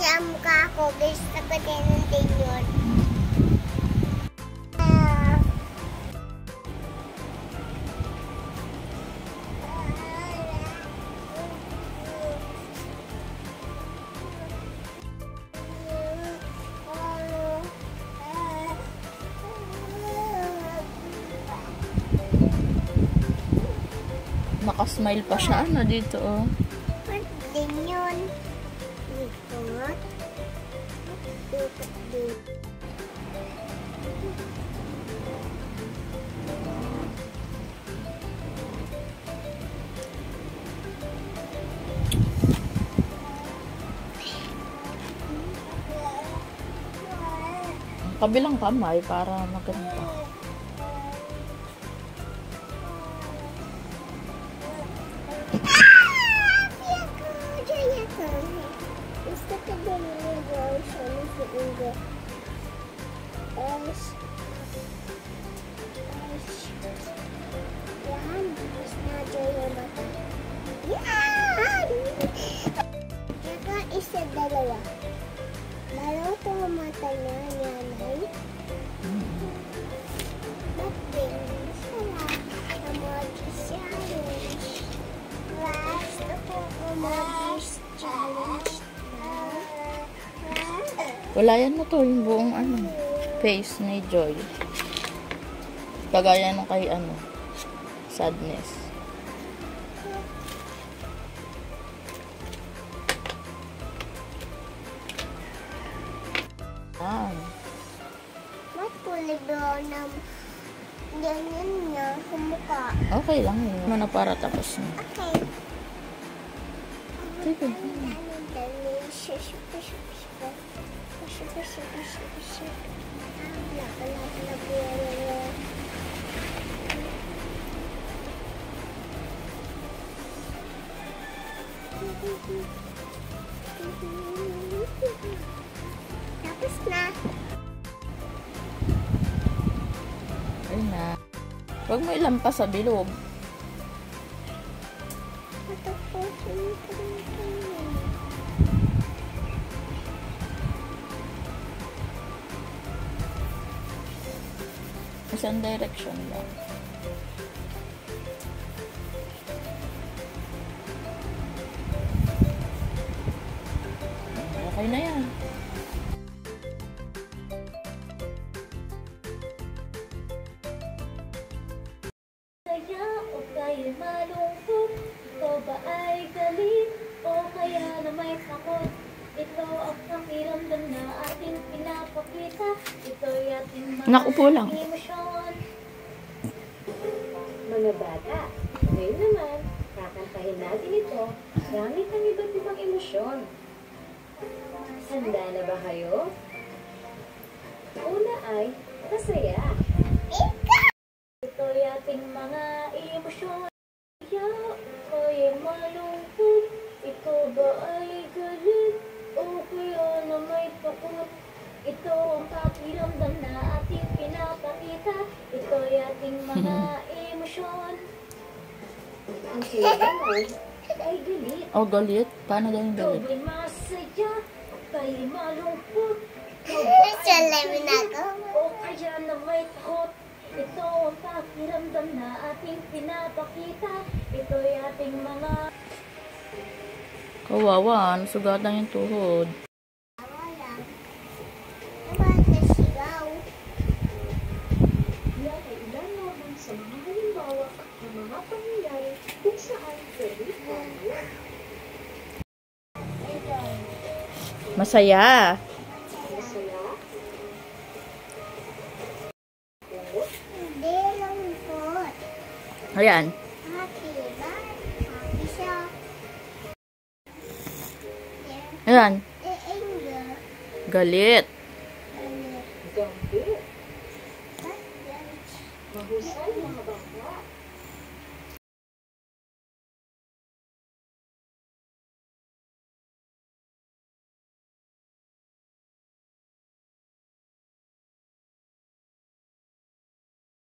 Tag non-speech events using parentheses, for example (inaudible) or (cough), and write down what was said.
Kasi ang mukha ko, gusto ko din yun. Ah. Nakasmile pa siya. Ano dito, oh. Din yun? Dito. Kabilang kamay para maganda. Isa dalawa. Po ang mata niya. Yan ay. Ba't din? Sarap. Emoji challenge. Walayan mo to yung buong ano, face ni Joy. Kagaya nung kay ano, sadness. Ba't kulay brown na ganyan niya sa mukha? okay lang yun. Ano na para tapos na. Okay. Sige. Delicious. Push, Huwag mo ilampas sa bilog. Isang direction lang. Okay na yan. Ba ay galit o kaya na may takot? Ito ang pakiramdam na ating pinapakita, ito'y ating mga Naku po lang. emosyon. Mga bata, ngayon naman, kakantahin natin ito gamit ang iba't ibang emosyon. Handa na ba kayo? Una ay masaya. Ito'y ating mga emosyon. Kaya ay malungkot. Ito ba ay galit? O kaya na may takot? Ito ang pakiramdam na ating pinapakita. Ito'y ating mga (laughs) emosyon. Ang saya ay galit. Oh, galit. Paano daw yung galit? Ito'y masaya. Kay malungkot. (laughs) Salamin ako. O kaya na may takot. Ito ang pakiramdam na ating pinapakita. Ito'y ating mga Kawawa, nasugatan yung tuhod. Sa mga halimbawa ng mga pangyayari kung saan pwede. Masaya, Ayan. Ayan. Galit. Galit. mahusay mga bangka,